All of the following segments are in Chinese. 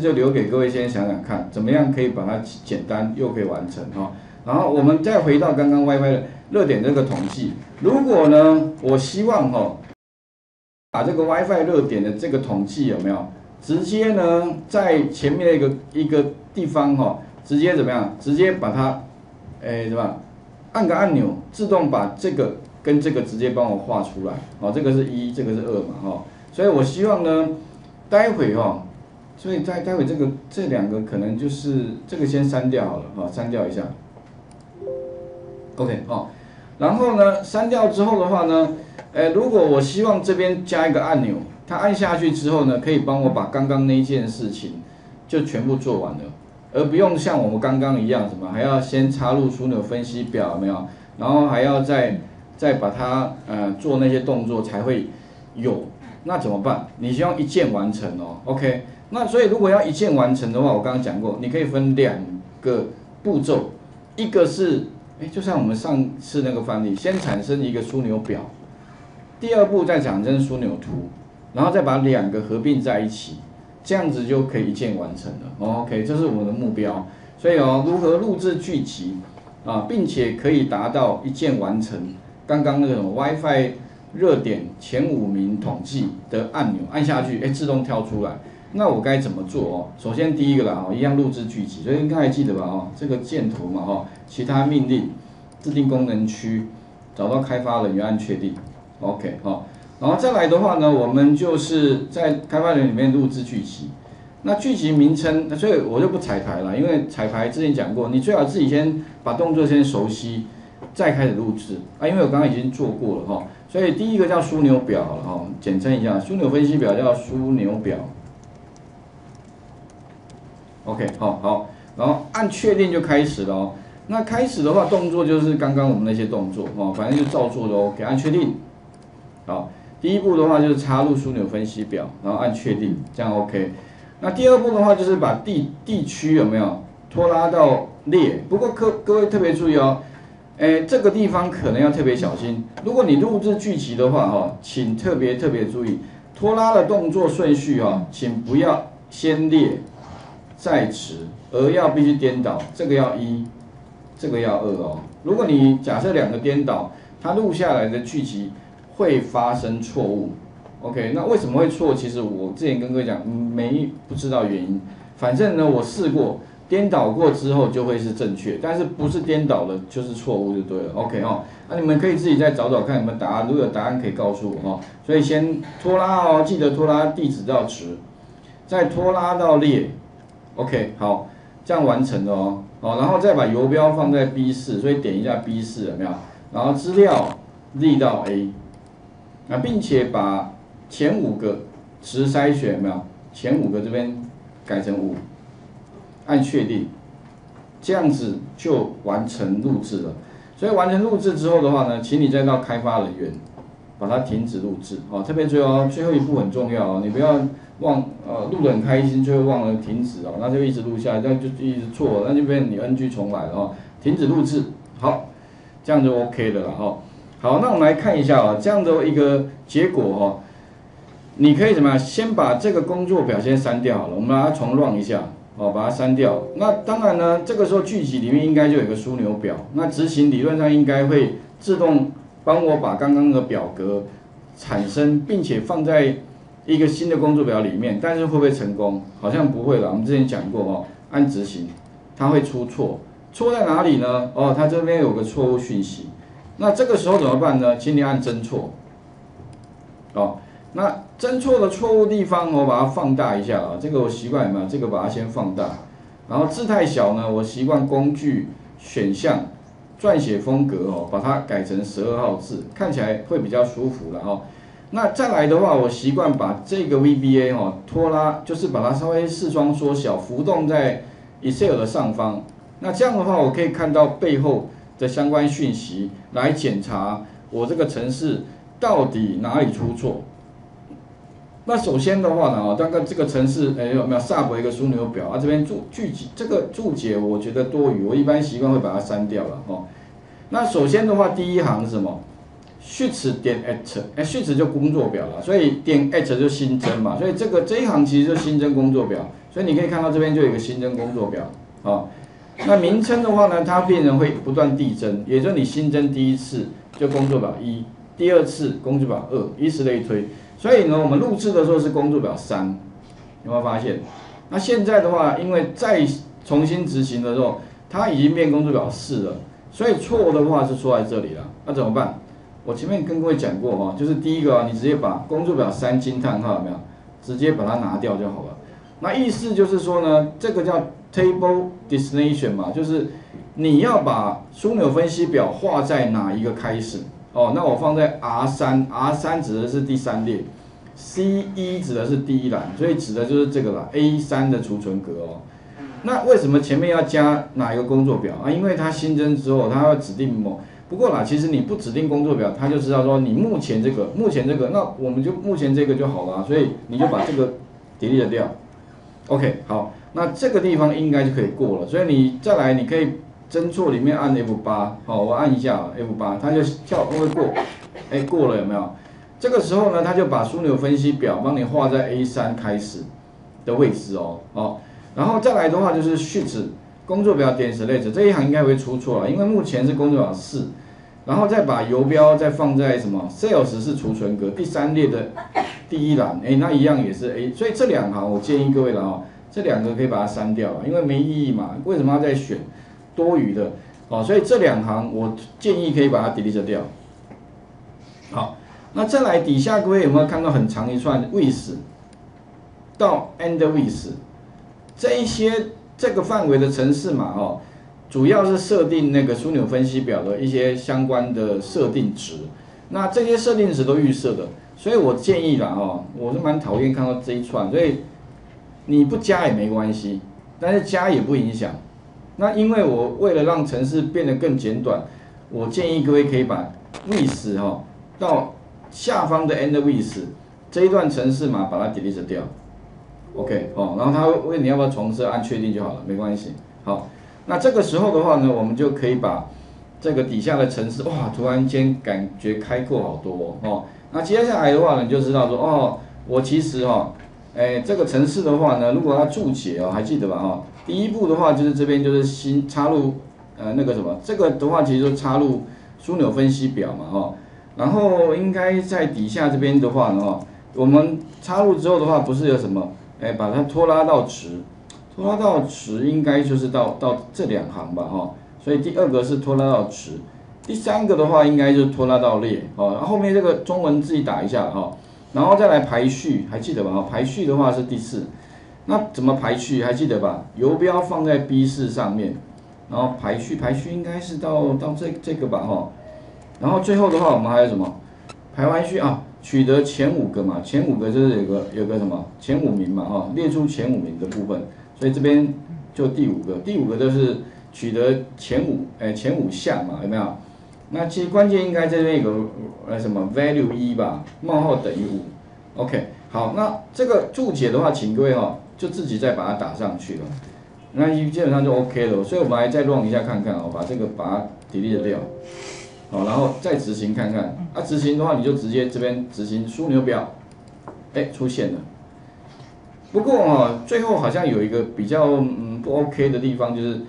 就留给各位先想想看，怎么样可以把它简单又可以完成哈。然后我们再回到刚刚 WiFi 的热点这个统计，如果呢，我希望哈，把这个 WiFi 热点的这个统计有没有，直接呢在前面的一个一个地方哈，直接怎么样，直接把它，哎，什么，按个按钮，自动把这个跟这个直接帮我画出来，哦，这个是一，这个是二嘛，哈，所以我希望呢，待会哈。所以待待会这个这两个可能就是这个先删掉好了哈，删掉一下。OK 哦，然后呢删掉之后的话呢，呃，如果我希望这边加一个按钮，它按下去之后呢，可以帮我把刚刚那件事情就全部做完了，而不用像我们刚刚一样什么还要先插入枢纽分析表没有，然后还要再再把它呃做那些动作才会有，那怎么办？你希望一键完成哦，OK。那所以如果要一键完成的话，我刚刚讲过，你可以分两个步骤，一个是，哎，就像我们上次那个范例，先产生一个枢纽表，第二步再产生枢纽图，然后再把两个合并在一起，这样子就可以一键完成了。OK，这是我们的目标。所以哦，如何录制剧集啊，并且可以达到一键完成，刚刚那种 WiFi 热点前五名统计的按钮按下去，哎，自动跳出来。那我该怎么做哦？首先第一个啦，哦，一样录制剧集，所以应该还记得吧？哦，这个箭头嘛，哈，其他命令，制定功能区，找到开发人员按确定，OK，好，然后再来的话呢，我们就是在开发人员里面录制剧集。那剧集名称，所以我就不彩排了，因为彩排之前讲过，你最好自己先把动作先熟悉，再开始录制啊。因为我刚刚已经做过了哈，所以第一个叫枢纽表了哈，简称一下，枢纽分析表叫枢纽表。OK，好好，然后按确定就开始了哦。那开始的话，动作就是刚刚我们那些动作哦，反正就照做的 OK。按确定，好，第一步的话就是插入枢纽分析表，然后按确定，这样 OK。那第二步的话就是把地地区有没有拖拉到列？不过各各位特别注意哦，哎，这个地方可能要特别小心。如果你录制剧集的话哈，请特别特别注意拖拉的动作顺序哈，请不要先列。在迟，而要必须颠倒，这个要一，这个要二哦。如果你假设两个颠倒，它录下来的剧集会发生错误。OK，那为什么会错？其实我之前跟各位讲，没不知道原因。反正呢，我试过颠倒过之后就会是正确，但是不是颠倒了就是错误就对了。OK 哦，那你们可以自己再找找看有没有答案，如果有答案可以告诉我哦。所以先拖拉哦，记得拖拉地址到值，再拖拉到列。OK，好，这样完成的哦，好，然后再把游标放在 B 四，所以点一下 B 四有没有？然后资料列到 A，啊，并且把前五个值筛选没有？前五个这边改成五，按确定，这样子就完成录制了。所以完成录制之后的话呢，请你再到开发人员，把它停止录制，哦，特别注意哦，最后一步很重要哦，你不要。忘呃录得很开心，最后忘了停止哦，那就一直录下来，那就一直错，那就变你 NG 重来了哦。停止录制，好，这样就 OK 的了哈。好，那我们来看一下啊，这样的一个结果哈，你可以怎么样？先把这个工作表先删掉好了，我们把它重 run 一下哦，把它删掉。那当然呢，这个时候剧集里面应该就有个枢纽表，那执行理论上应该会自动帮我把刚刚的表格产生，并且放在。一个新的工作表里面，但是会不会成功？好像不会了。我们之前讲过哦，按执行，它会出错，错在哪里呢？哦，它这边有个错误讯息。那这个时候怎么办呢？请你按侦错。哦，那侦错的错误地方，我把它放大一下啊。这个我习惯有没有？这个把它先放大。然后字太小呢，我习惯工具选项撰写风格哦，把它改成十二号字，看起来会比较舒服了哈。那再来的话，我习惯把这个 VBA 哦拖拉，就是把它稍微视窗缩小，浮动在 Excel 的上方。那这样的话，我可以看到背后的相关讯息，来检查我这个程式到底哪里出错。那首先的话呢，啊，刚刚这个城市，哎，有没有 sub 一个枢纽表啊？这边注句集这个注解，我觉得多余，我一般习惯会把它删掉了哦。那首先的话，第一行是什么？sheets 点 at，哎，sheets 就工作表了，所以点 at 就新增嘛，所以这个这一行其实就新增工作表，所以你可以看到这边就有一个新增工作表，啊，那名称的话呢，它变成会不断递增，也就是你新增第一次就工作表一，第二次工作表二，以此类推，所以呢，我们录制的时候是工作表三，有没有发现？那现在的话，因为再重新执行的时候，它已经变工作表四了，所以错的话是错在这里了，那怎么办？我前面跟各位讲过哈，就是第一个啊，你直接把工作表三惊叹号有没有？直接把它拿掉就好了。那意思就是说呢，这个叫 table destination 嘛，就是你要把枢纽分析表画在哪一个开始哦？那我放在 R 三，R 三指的是第三列，C 一指的是第一栏，所以指的就是这个啦，A 三的储存格哦。那为什么前面要加哪一个工作表啊？因为它新增之后，它要指定某。不过啦，其实你不指定工作表，它就知道说你目前这个，目前这个，那我们就目前这个就好了，所以你就把这个 delete 掉。OK，好，那这个地方应该就可以过了。所以你再来，你可以侦错里面按 F 八，好，我按一下 F 八，它就跳会过，哎，过了有没有？这个时候呢，它就把枢纽分析表帮你画在 A 三开始的位置哦，好，然后再来的话就是 Shift 工作表点 Select 这一行应该会出错了，因为目前是工作表四。然后再把游标再放在什么？Sales 是储存格第三列的第一栏，哎，那一样也是 A，所以这两行我建议各位了哦，这两个可以把它删掉了，因为没意义嘛。为什么要再选多余的？哦，所以这两行我建议可以把它 delete 掉。好，那再来底下各位有没有看到很长一串 with 到 end with 这一些这个范围的城市码哦？主要是设定那个枢纽分析表的一些相关的设定值，那这些设定值都预设的，所以我建议啦哦，我是蛮讨厌看到这一串，所以你不加也没关系，但是加也不影响。那因为我为了让程式变得更简短，我建议各位可以把 with 哈到下方的 end with 这一段程式嘛把它 delete 掉，OK 哦，然后他问你要不要重设，按确定就好了，没关系，好。那这个时候的话呢，我们就可以把这个底下的城市，哇，突然间感觉开阔好多哦。那接下来的话呢，你就知道说，哦，我其实哈，哎，这个城市的话呢，如果它注解哦，还记得吧哈？第一步的话就是这边就是新插入呃那个什么，这个的话其实就插入枢纽分析表嘛哈。然后应该在底下这边的话呢哈，我们插入之后的话，不是有什么，哎，把它拖拉到值。拖拉到值应该就是到到这两行吧哈，所以第二个是拖拉到值，第三个的话应该就是拖拉到列哦，然后后面这个中文自己打一下哈，然后再来排序，还记得吧哈？排序的话是第四，那怎么排序还记得吧？游标放在 B 四上面，然后排序排序应该是到到这这个吧哈，然后最后的话我们还有什么？排完序啊，取得前五个嘛，前五个就是有个有个什么前五名嘛哈，列出前五名的部分。所以这边就第五个，第五个就是取得前五，哎，前五项嘛，有没有？那其实关键应该这边有个呃什么 value 一吧，冒号等于五，OK，好，那这个注解的话，请各位哈，就自己再把它打上去了，那基本上就 OK 了。所以我们来再 run 一下看看哦，把这个把它 delete 掉，好，然后再执行看看，啊，执行的话你就直接这边执行枢纽表，哎，出现了。不过哦，最后好像有一个比较嗯不 OK 的地方，就是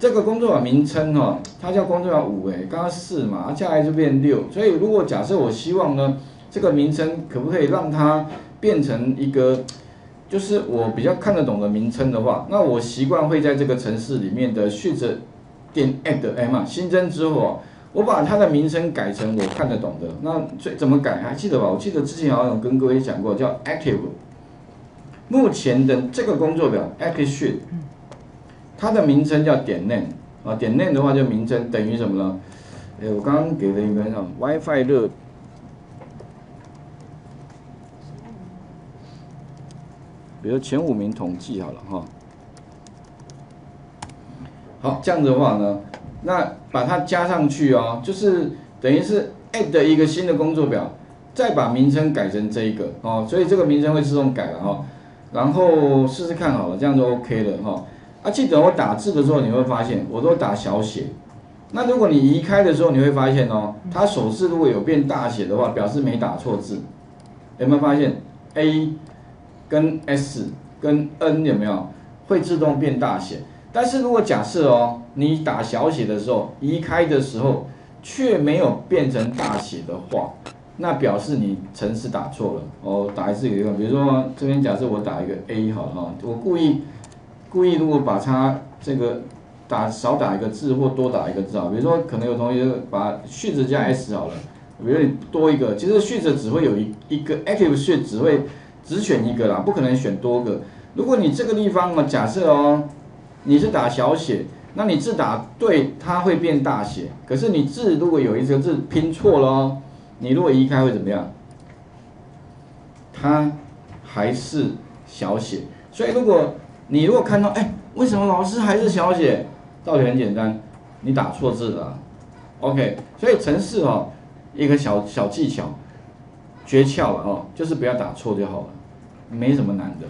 这个工作表名称哦，它叫工作表五哎，刚刚四嘛，接下来就变六，所以如果假设我希望呢，这个名称可不可以让它变成一个，就是我比较看得懂的名称的话，那我习惯会在这个城市里面的 shift 点 add m 啊，新增之后啊，我把它的名称改成我看得懂的，那最怎么改还记得吧？我记得之前好像有跟各位讲过，叫 active。目前的这个工作表 Active Sheet，它的名称叫点 name 啊，点 name 的话就名称等于什么呢？哎，我刚刚给了一个什么 WiFi 热，比如前五名统计好了哈。好，这样的话呢，那把它加上去哦，就是等于是 add 一个新的工作表，再把名称改成这一个哦，所以这个名称会自动改了哈。然后试试看好了，这样就 OK 了哈。啊，记得我打字的时候你会发现，我都打小写，那如果你移开的时候，你会发现哦，它手势如果有变大写的话，表示没打错字。有没有发现 A 跟 S 跟 N 有没有会自动变大写？但是如果假设哦，你打小写的时候，移开的时候却没有变成大写的话，那表示你程式打错了。哦，打一次给用，比如说这边假设我打一个 A 好了哈，我故意故意如果把它这个。打少打一个字或多打一个字啊，比如说可能有同学把序字加 s 好了，比如你多一个，其实序字只会有一一个 active 序只会只选一个啦，不可能选多个。如果你这个地方嘛，假设哦，你是打小写，那你字打对，它会变大写。可是你字如果有一个字拼错了哦，你如果移开会怎么样？它还是小写。所以如果你如果看到哎，为什么老师还是小写？道理很简单，你打错字了，OK，所以程式哦，一个小小技巧，诀窍了哦，就是不要打错就好了，没什么难的，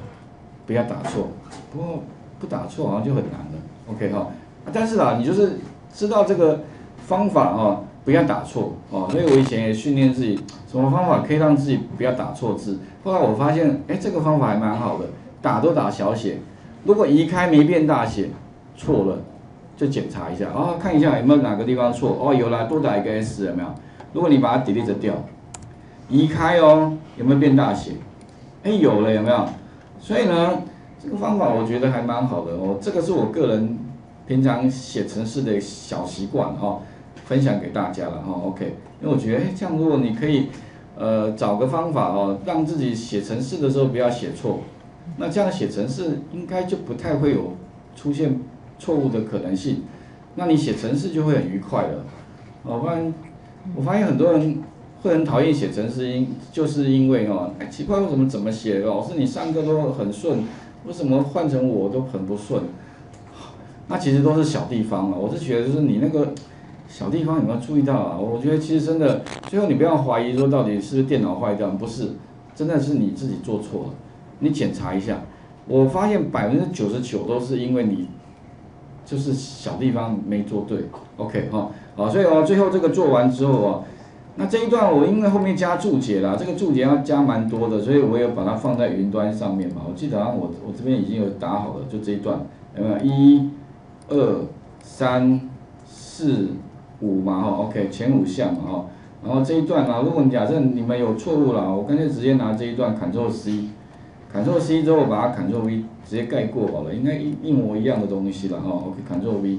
不要打错，不过不打错好像就很难了，OK 哈，但是啊，你就是知道这个方法哦，不要打错哦，所以我以前也训练自己，什么方法可以让自己不要打错字，后来我发现，哎，这个方法还蛮好的，打都打小写，如果移开没变大写，错了。就检查一下啊，看一下有没有哪个地方错。哦，有了，多打一个 S 有没有？如果你把它 delete 掉，移开哦，有没有变大写？哎，有了有没有？所以呢，这个方法我觉得还蛮好的哦，这个是我个人平常写程式的小习惯哈，分享给大家了哈，OK。因为我觉得哎，这样如果你可以呃找个方法哦，让自己写程式的时候不要写错，那这样写程式应该就不太会有出现。错误的可能性，那你写程式就会很愉快了。哦，不然我发现很多人会很讨厌写程式，因就是因为哦，哎，奇怪，为什么怎么写？老师你上课都很顺，为什么换成我都很不顺？那其实都是小地方啊。我是觉得就是你那个小地方有没有注意到啊？我觉得其实真的，最后你不要怀疑说到底是不是电脑坏掉，不是，真的是你自己做错了。你检查一下，我发现百分之九十九都是因为你。就是小地方没做对，OK 哈，好，所以哦，最后这个做完之后哦，那这一段我因为后面加注解啦，这个注解要加蛮多的，所以我有把它放在云端上面嘛。我记得我我这边已经有打好了，就这一段有没有？一、二、三、四、五嘛哈，OK，前五项嘛哈。然后这一段啊，如果你假设你们有错误啦，我干脆直接拿这一段 Ctrl C，Ctrl C 之后把它 Ctrl V。直接盖过好了，应该一一模一样的东西了哈。OK，Ctrl V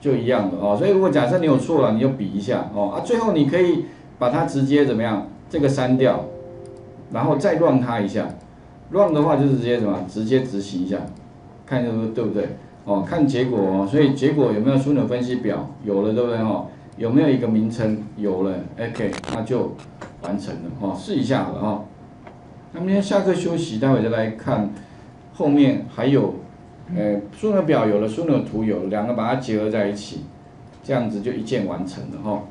就一样的哦。所以如果假设你有错了，你就比一下哦。啊，最后你可以把它直接怎么样？这个删掉，然后再 run 它一下。run 的话就是直接什么？直接执行一下，看是不是对不对？哦，看结果哦。所以结果有没有枢纽分析表？有了对不对哦？有没有一个名称？有了，OK，那就完成了哦。试一下好了哦。那明天下课休息，待会再来看。后面还有，呃，枢纽表有了，枢纽图有了，两个把它结合在一起，这样子就一键完成了哈。